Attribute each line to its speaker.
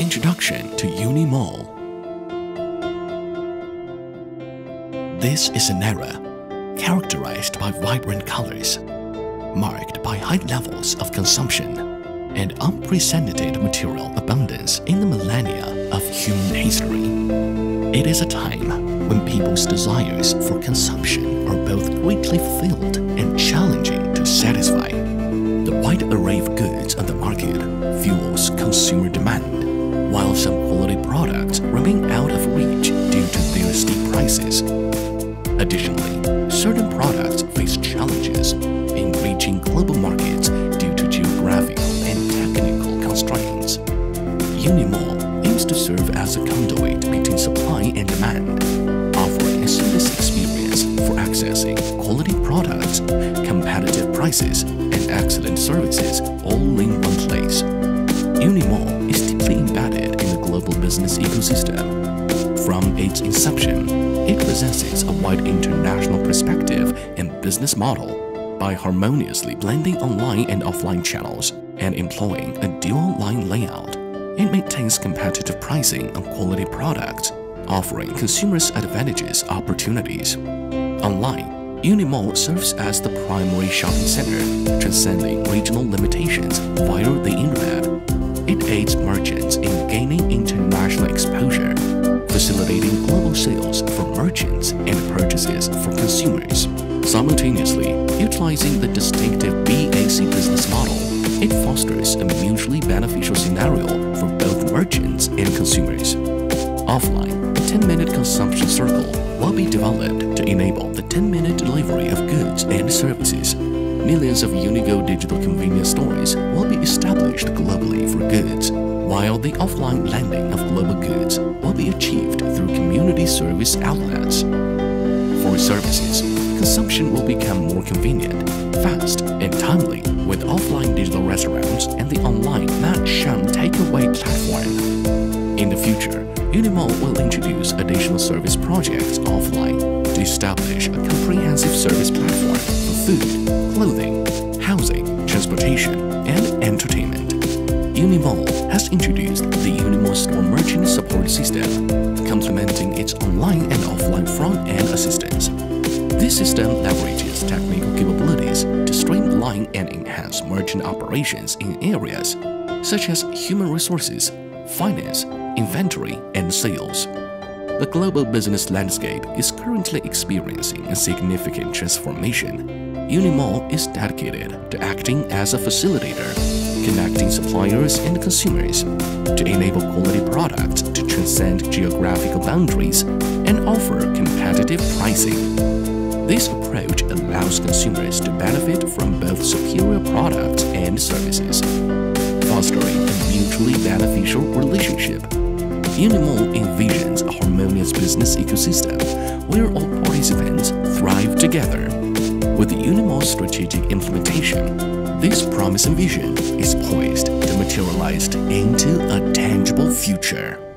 Speaker 1: Introduction to Unimall This is an era characterized by vibrant colors, marked by high levels of consumption and unprecedented material abundance in the millennia of human history. It is a time when people's desires for consumption are both greatly fulfilled and challenging Unimall aims to serve as a conduit between supply and demand, offering a seamless experience for accessing quality products, competitive prices, and excellent services all in one place. Unimall is deeply embedded in the global business ecosystem. From its inception, it possesses a wide international perspective and business model by harmoniously blending online and offline channels and employing a dual line layout. It maintains competitive pricing on quality products, offering consumers advantages opportunities. Online, Unimall serves as the primary shopping center, transcending regional limitations via the internet. It aids merchants in gaining international exposure, facilitating global sales for merchants and purchases for consumers. Simultaneously, utilizing the merchants and consumers. Offline, a 10-minute consumption circle will be developed to enable the 10-minute delivery of goods and services. Millions of Unigo digital convenience stores will be established globally for goods, while the offline landing of global goods will be achieved through community service outlets. For services, consumption will become more convenient, fast, and timely with offline digital restaurants and the online Matshan takeaway platform. In the future, Unimall will introduce additional service projects offline to establish a comprehensive service platform for food, clothing, housing, transportation, and entertainment. Unimall has introduced the Unimall Store Merchant Support System, complementing its online and offline front-end assistance. This system leverages technical capabilities to streamline and enhance merchant operations in areas such as human resources, finance, inventory, and sales. The global business landscape is currently experiencing a significant transformation. Unimall is dedicated to acting as a facilitator, connecting suppliers and consumers to enable quality products to transcend geographical boundaries and offer competitive pricing. This approach allows consumers to benefit from both superior products and services, fostering a mutually beneficial relationship Unimall envisions a harmonious business ecosystem where all participants thrive together. With the Unimall strategic implementation, this promising vision is poised to materialize into a tangible future.